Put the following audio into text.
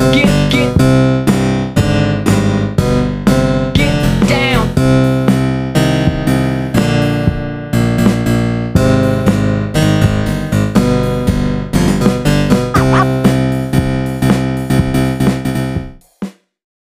Get